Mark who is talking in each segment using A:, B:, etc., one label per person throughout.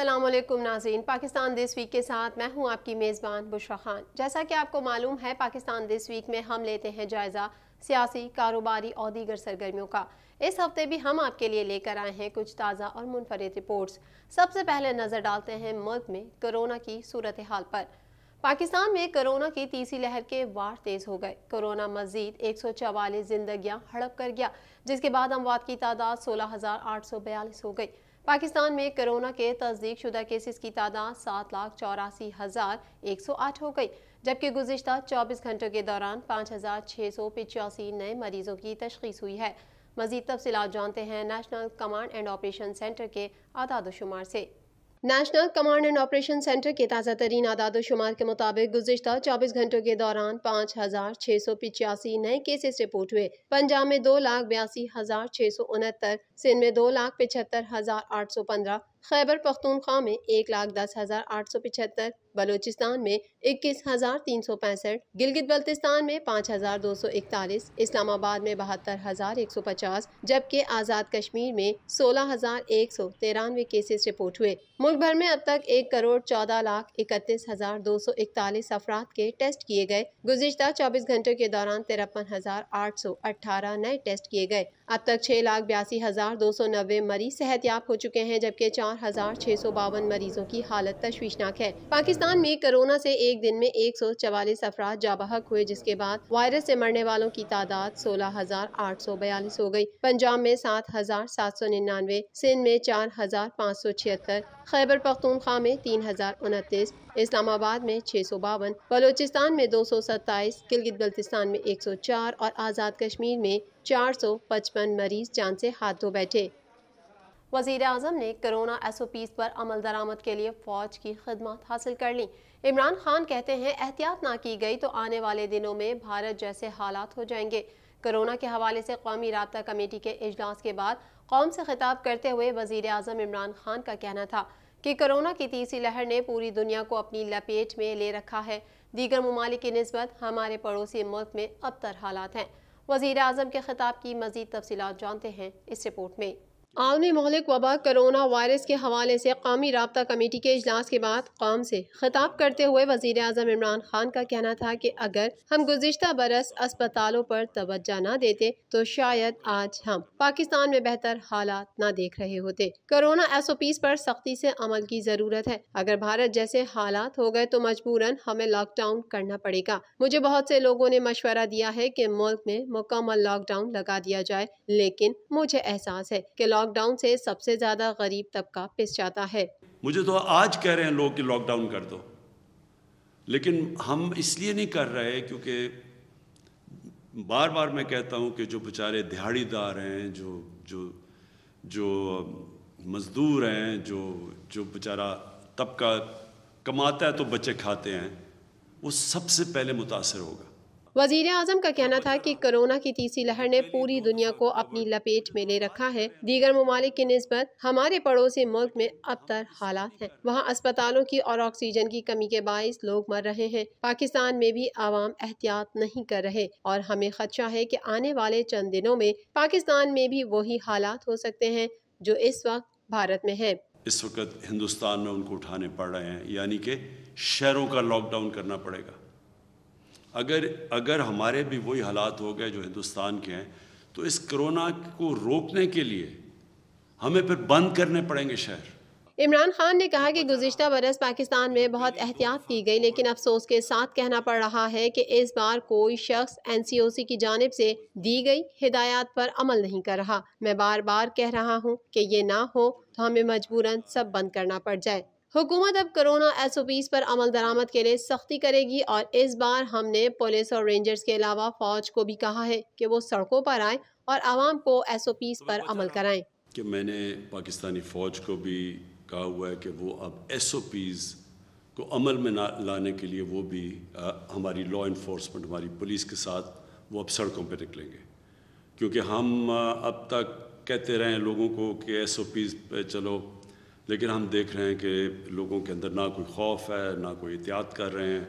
A: वालेकुम नाजीन Pakistan this week के साथ मैं हूँ आपकी मेज़बान बुशरा खान। जैसा कि आपको मालूम है, पाकिस्तान दिस वीक में हम लेते हैं जायज़ा सियासी, कारोबारी, और दीगर सरगर्मियों का। इस हफ़्ते भी हम आपके लिए लेकर आए हैं कुछ ताज़ा और मुनफरद रिपोर्ट्स। सबसे पहले नज़र डालते हैं मुल्क में कोरोना की सूरत हाल पर। पाकिस्तान में कोरोना की तीसरी लहर के वार तेज हो गए। कोरोना मजीद एक सौ चवालीस जिंदगियाँ हड़प कर गया, जिसके बाद अमवात की तादाद सोलह हज़ार आठ सौ बयालीस हो गई। पाकिस्तान में कोरोना के तस्दीक शुदा केसेस की तादाद सात लाख चौरासी हज़ार एक सौ आठ हो गई, जबकि गुजशत चौबीस घंटों के दौरान पाँच हज़ार छः सौ पिचासी नए मरीजों की तशखीस हुई है। मजीद तफसीत जानते हैं national command and operation centre के आदाद शुमार से। National command and operation centre के ताज़ा तरीन आदाद शुमार के मुताबिक गुजशत चौबीस घंटों के दौरान पाँच हज़ार छः सौ पिचासी नए केसेस रिपोर्ट हुए। पंजाब में दो लाख बयासी हज़ार छः सौ उनहत्तर, सिंध में दो लाख पिछहत्तर हज़ार आठ सौ पंद्रह, खैबर पख्तूनख्वा में एक लाख दस हज़ार आठ सौ पिछहत्तर बलूचिस्तान में इक्कीस हज़ार तीन सौ पैंसठ, गिलगित बल्तिस्तान में पाँच हज़ार दो सौ इकतालीस, इस्लामाबाद में बहत्तर हज़ार एक सौ पचास, जबकि आज़ाद कश्मीर में सोलह हज़ार एक सौ तिरानवे केसेस रिपोर्ट हुए। मुल्क भर में अब तक एक करोड़ चौदह लाख इकतीस हज़ार दो सौ इकतालीस अफराद के टेस्ट किए गए। गुजशत चौबीस घंटों के दौरान तिरपन हज़ार आठ सौ अठारह नए टेस्ट किए गए। अब तक छह लाख बयासी हज़ार दो सौ नब्बे मरीज़ सेहतियाब हो चुके हैं, जबकि चार हज़ार छह सौ बावन मरीजों की हालत तशवीशनाक है। पाकिस्तान में कोरोना से एक दिन में एक सौ चवालीस अफराद जाबहक हुए, जिसके बाद वायरस से मरने वालों की तादाद सोलह हज़ार आठ सौ बयालीस हो गई। पंजाब में सात हज़ार सात सौ निन्यानवे, सिंध में चार हज़ार पाँच सौ छिहत्तर, खैबर पख्तूनख्वा में तीन हज़ार उनतीस, इस्लामाबाद में छः सौ बावन, बलोचिस्तान में दो सौ सत्ताईस, गिलगित बल्तिस्तान में एक सौ चार और आज़ाद कश्मीर में चार सौ पचपन मरीज़ जान से हाथ धो बैठे। वज़ीर अजम ने कोरोना एस ओ पीज़ पर अमल दरामद के लिए फ़ौज की खदमात हासिल कर ली। इमरान खान कहते हैं, एहतियात ना की गई तो आने वाले दिनों में भारत जैसे हालात हो जाएँगे। कोरोना के हवाले से कौमी रबता कमेटी के अजलास के बाद कौम से खिताब करते हुए वज़ीर अजम इमरान खान का कहना था कि कोरोना की तीसरी लहर ने पूरी दुनिया को अपनी लपेट में ले रखा है। दीगर ममालिक की नस्बत हमारे पड़ोसी मुल्क में अबतर हालात हैं। वज़ीर अजम के खिताब की मजीद तफसीत जानते हैं इस रिपोर्ट में। आलमी महलिक वबा करोना वायरस के हवाले से कौमी रबता कमेटी के अजलास के बाद कौम से खिताब करते हुए वज़ीर अजम इमरान खान का कहना था कि अगर हम गुजशत बरस अस्पतालों पर तवज्जा न देते तो शायद आज हम पाकिस्तान में बेहतर हालात न देख रहे होते। कोरोना एस ओ पीज पर सख्ती से अमल की ज़रूरत है। अगर भारत जैसे हालात हो गए तो मजबूरन हमें लॉकडाउन करना पड़ेगा। मुझे बहुत से लोगों ने मशवरा दिया है कि मुल्क में मुकम्मल लॉकडाउन लगा दिया जाए, लेकिन मुझे एहसास है कि लॉकडाउन से सबसे ज़्यादा गरीब तबका पिस जाता है।
B: मुझे तो आज कह रहे हैं लोग कि लॉकडाउन कर दो। लेकिन हम इसलिए नहीं कर रहे क्योंकि बार बार मैं कहता हूँ कि जो बेचारे दिहाड़ीदार हैं, जो जो जो मज़दूर हैं, जो जो बेचारा तबका कमाता है तो बच्चे खाते हैं, वो सबसे पहले मुतासर होगा।
A: वज़ीर अजम का कहना था कि कोरोना की तीसरी लहर ने पूरी दुनिया को अपनी लपेट में ले रखा है। दीगर ममालिक की नस्बत हमारे पड़ोसी मुल्क में अब तर हालात हैं। वहाँ अस्पतालों की और ऑक्सीजन की कमी के बायस लोग मर रहे हैं। पाकिस्तान में भी आवाम एहतियात नहीं कर रहे और हमें खदशा है कि आने वाले चंद दिनों में पाकिस्तान में भी वही हालात हो सकते हैं जो इस वक्त भारत में है।
B: इस वक्त हिंदुस्तान में उनको उठाने पड़ रहे हैं। यानी कि शहरों का लॉकडाउन करना पड़ेगा। अगर अगर हमारे भी वही हालात हो गए जो हिंदुस्तान के हैं तो इस कोरोना को रोकने के लिए हमें फिर बंद करने पड़ेंगे शहर।
A: इमरान खान ने कहा कि गुजशत बरस पाकिस्तान में बहुत एहतियात की गई, लेकिन अफसोस के साथ कहना पड़ रहा है कि इस बार कोई शख्स एन सी ओ सी की जानब से दी गई हिदायत पर अमल नहीं कर रहा। मैं बार बार कह रहा हूँ कि ये ना हो तो हमें मजबूरन सब बंद करना पड़ जाए। हुकूमत अब कोरोना एस ओ पीज पर अमल दरामद के लिए सख्ती करेगी और इस बार हमने पुलिस और रेंजर्स के अलावा फौज को भी कहा है कि वो सड़कों पर आए और आवाम को एस ओ पीज पर अमल कराएँ।
B: कि मैंने पाकिस्तानी फ़ौज को भी कहा हुआ है कि वो अब एस ओ पीज़ को अमल में ना लाने के लिए वो भी आ, हमारी लॉ इन्फोर्समेंट हमारी पुलिस के साथ वो अब सड़कों पर निकलेंगे। क्योंकि हम आ, अब तक कहते रहे लोगों को कि एस ओ पीज़ पे चलो लेकिन हम देख रहे हैं कि लोगों के अंदर ना कोई खौफ है, ना कोई एहतियात कर रहे हैं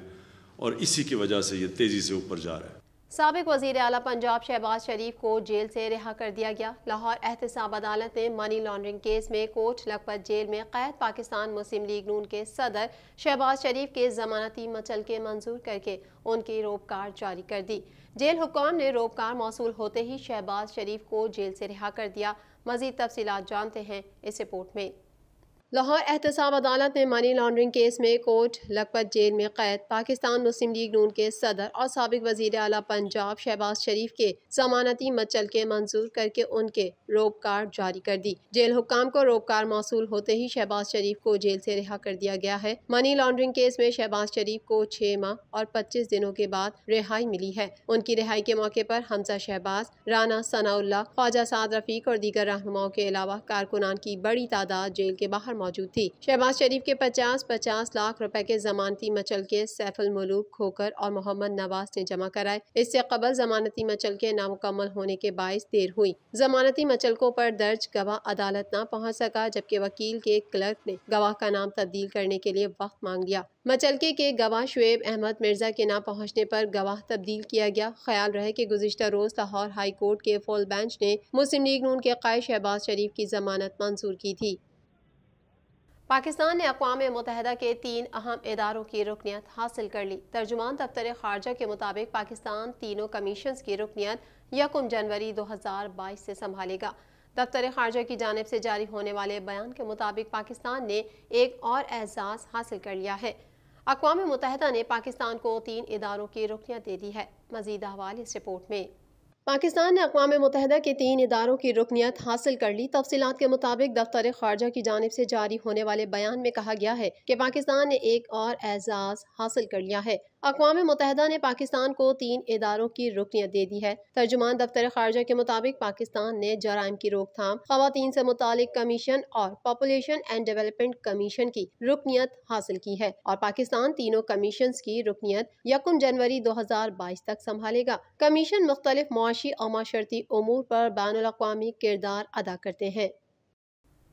B: और इसी की वजह से ये तेज़ी से ऊपर जा रहा है।
A: सबक वज़ीर अला पंजाब शहबाज शरीफ को जेल से रिहा कर दिया गया। लाहौर एहतसाब अदालत ने मनी लॉन्ड्रिंग केस में कोट लखपत जेल में कैद पाकिस्तान मुस्लिम लीग नून के सदर शहबाज शरीफ के जमानती मचल के मंजूर करके उनकी रोबकार जारी कर दी। जेल हुकाम ने रोबकार मौसू होते ही शहबाज शरीफ को जेल से रिहा कर दिया। मजीद तफसीत जानते हैं इस रिपोर्ट में। लाहौर एहतसाब अदालत ने मनी लॉन्ड्रिंग केस में कोर्ट लखपत जेल में कैद, पाकिस्तान मुस्लिम लीग नून के सदर और सबक वज़ीर अला पंजाब शहबाज शरीफ के जमानती मचल के मंजूर करके उनके रोब कार्ड जारी कर दी। जेल हुकाम को रोब कार्ड मौसू होते ही शहबाज शरीफ को जेल से रिहा कर दिया गया है। मनी लॉन्ड्रिंग केस में शहबाज शरीफ को छह माह और पच्चीस दिनों के बाद रिहाई मिली है। उनकी रिहाई के मौके पर हमजा शहबाज, राना सनाउल्ला ख्वाजा साद रफीक और दीगर रहनुमाओं के अलावा कारकुनान की बड़ी तादाद जेल के बाहर मौजूद थी। शहबाज शरीफ के पचास पचास लाख रुपए के जमानती मचल के सैफुल मलूक खोकर और मोहम्मद नवाज़ ने जमा कराए। इससे कबल जमानती मचल के नामुकम्मल होने के बायस देर हुई। जमानती मचलकों पर दर्ज गवाह अदालत न पहुँच सका, जबकि वकील के क्लर्क ने गवाह का नाम तब्दील करने के लिए वक्त मांग लिया। मचलके के गवाह शुएब अहमद मिर्ज़ा के ना पहुँचने पर गवाह तब्दील किया गया। ख्याल रहे कि गुजशत रोज लाहौर हाई कोर्ट के फुल बेंच ने मुस्लिम लीग नून के कायद शहबाज शरीफ की जमानत मंजूर की थी। पाकिस्तान ने अकवा मुतहदा के तीन अहम इदारों की रुकनीत हासिल कर ली। तर्जुमान दफ्तर खारजा के मुताबिक पाकिस्तान तीनों कमीशन की रुकनीत यकम जनवरी दो हज़ार बाईस से संभालेगा। दफ्तर खारजा की जानब से जारी होने वाले बयान के मुताबिक पाकिस्तान ने एक और एजाज़ हासिल कर लिया है। अकवा मुतहदा ने पाकिस्तान को तीन इदारों की रुकनीत दे दी है। मजीद अहवाल इस रिपोर्ट में। पाकिस्तान ने अकवा मुतहदा के तीन इदारों की रुकनीत हासिल कर ली। तफसीत के मुताबिक दफ्तर खारजा की जानब से जारी होने वाले बयान में कहा गया है कि पाकिस्तान ने एक और एजाज हासिल कर लिया है। अकवा मुतहदा ने पाकिस्तान को तीन इदारों की रुकनीत दे दी है। तर्जुमान दफ्तर खारजा के मुताबिक पाकिस्तान ने जराइम की रोकथाम खातन से मुतल कमीशन और पॉपुलेशन एंड डेवलपमेंट कमीशन की रुकनीत हासिल की है और पाकिस्तान तीनों कमीशन की रुकनीत यकम जनवरी दो हज़ार बाईस तक संभालेगा। कमीशन मुख्तलिफ़ मुआशी और माशरती अमूर पर बैन अवी किरदार अदा करते हैं।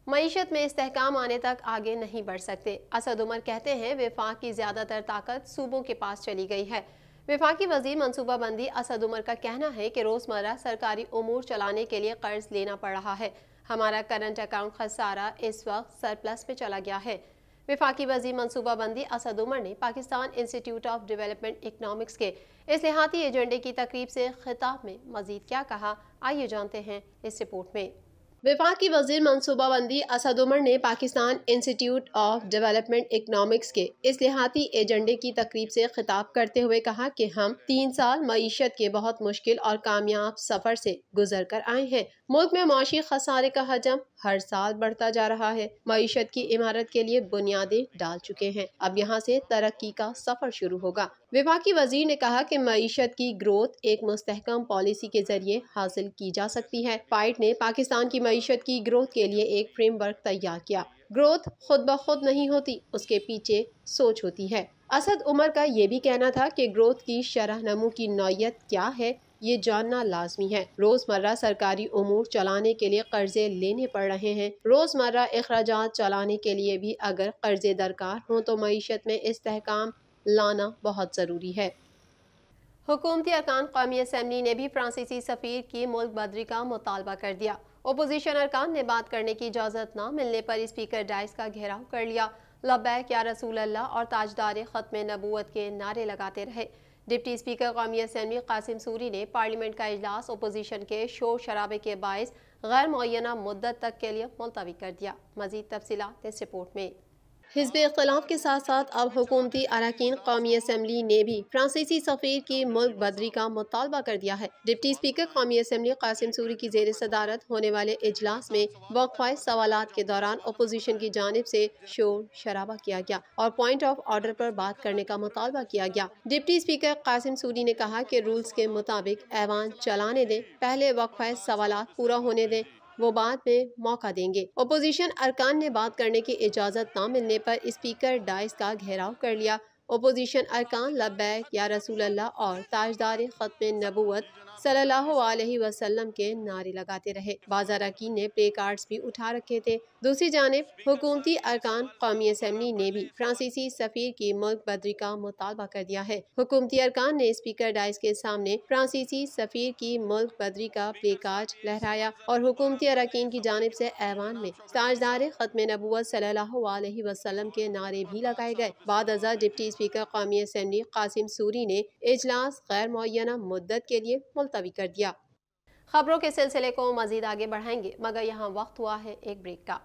A: मीशत में इसकाम आने तक आगे नहीं बढ़ सकते। असद उमर कहते हैं, विफाक की ज़्यादातर ताकत सूबों के पास चली गई है। विफाकी वज़ीर मनसूबाबंदी असद उमर का कहना है कि रोज़मर्रा सरकारी अमूर चलाने के लिए कर्ज लेना पड़ रहा है। हमारा करंट अकाउंट खसारा इस वक्त सरप्लस में चला गया है। विफाकी वज़ीर मनसूबाबंदी असद उमर ने Pakistan institute of development economics के इसलिहाती एजेंडे की तकरीब से खिताब में मजीद क्या कहा, आइए जानते हैं इस रिपोर्ट में। विफाक की वज़ीर मनसूबाबंदी असद उमर ने Pakistan institute of development economics के इसलिहाती एजेंडे की तकरीब से खिताब करते हुए कहा कि हम तीन साल मीशत के बहुत मुश्किल और कामयाब सफ़र से गुजर कर आए हैं। मुल्क में माशी खसारे का हजम हर साल बढ़ता जा रहा है। मीशत की इमारत के लिए बुनियादें डाल चुके हैं। अब यहाँ से तरक्की का सफ़र शुरू होगा। विभागी वज़ीर ने कहा कि मीशत की ग्रोथ एक मुस्तकम पॉलिसी के ज़रिए हासिल की जा सकती है। पाइट ने पाकिस्तान की मीशत की ग्रोथ के लिए एक फ्रेमवर्क तैयार किया। ग्रोथ खुद ब खुद नहीं होती, उसके पीछे सोच होती है। असद उमर का ये भी कहना था कि ग्रोथ की शरह नमू की नौयत क्या है, ये जानना लाजमी है। रोज़मर्रा सरकारी उमूर चलाने के लिए कर्जे लेने पड़ रहे हैं। रोज़मर्रा अखराज चलाने के लिए भी अगर कर्जे दरकार हों तो मीशत में इसकाम लाना बहुत ज़रूरी है। हुकूमती अरकान कौमी असम्बली ने भी फ्रांसीसी सफ़ीर की मुल्क बदरी का मुतालबा कर दिया। अपोजिशन अरकान ने बात करने की इजाज़त न मिलने पर स्पीकर डाइस का घेराव कर लिया। लब्बैक या रसूल अल्लाह और ताजदार ख़त्म नबूत के नारे लगाते रहे। डिप्टी स्पीकर कौमी असम्बली कासिम सूरी ने पार्लियामेंट का इजलास अपोजिशन के शोर शराबे के बायस गैर मुना मुद्दत तक के लिए मुलतवी कर दिया। मजीद तफसीत इस रिपोर्ट में। हिजब इख्तलाफ के साथ साथ अब हुकूमती अरकान कौमी असम्बली ने भी फ्रांसीसी सफ़ीर की मुल्क बदरी का मुतालबा कर दिया है। डिप्टी स्पीकर कौमी असम्बली कासिम सूरी की जेर सदारत होने वाले इजलास में वक्फा सवाल के दौरान अपोजिशन की जानब से शोर शराबा किया गया और पॉइंट ऑफ़ ऑर्डर पर बात करने का मुतालबा किया गया। डिप्टी स्पीकर कासिम सूरी ने कहा कि रूल्स के मुताबिक ऐवान चलाने दें, पहले वक्फा सवाल पूरा होने दें वो बाद में मौका देंगे। अपोजिशन अरकान ने बात करने की इजाज़त न मिलने पर स्पीकर डाइस का घेराव कर लिया। अपोजिशन अरकान लबैक या रसूल अल्लाह और ताजदार ख़त्म नबूत सल्लल्लाहु अलैहि वसल्लम के नारे लगाते रहे। बाज़ार अकीन ने प्ले कार्ड्स भी उठा रखे थे। दूसरी जानब, हुकूमती अरकान कौमी असम्बली ने भी फ्रांसीसी सफीर की मुल्क बदरी का मुतालबा कर दिया है। हुकूमती अरकान ने स्पीकर डाइस के सामने फ्रांसीसी सफीर की मुल्क बदरी का प्ले कार्ड लहराया और हुकूमती अरकान की जानब से ऐवान में ताजदार ख़त्म नबूत सल्लल्लाहु अलैहि वसल्लम के नारे भी लगाए गए। बाद अजहर डिप्टी स्पीकर कौमी असम्बली कासिम सूरी ने इजलास गैर मुना मुद्दत के लिए मुलतवी कर दिया। खबरों के सिलसिले को मजीद आगे बढ़ाएँगे, मगर यहाँ वक्त हुआ है एक ब्रेक का।